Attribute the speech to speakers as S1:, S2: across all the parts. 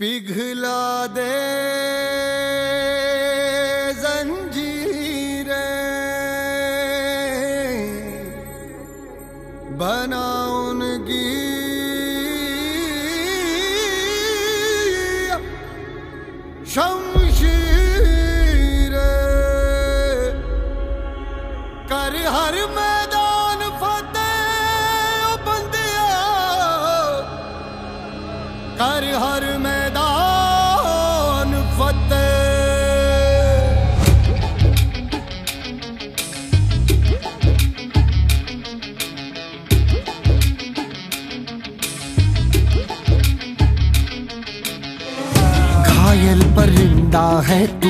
S1: पिघला दे जंजीरें बना उनकी शमशीरें कर हर मैदान फतेह ओ बंदिया कर हर मैदान पायल परिंदा है तू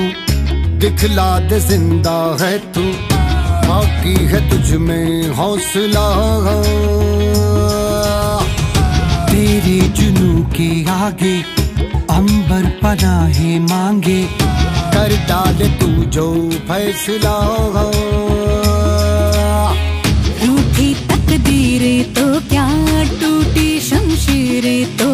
S1: दिखला दे ज़िंदा है तू, बाकी है तुझ में हौसला।
S2: तेरी जुनू के आगे अंबर पनाहे मांगे,
S1: कर डाल तू जो फैसला। रूठी तकदीरें तो क्या टूटी शमशीरें तो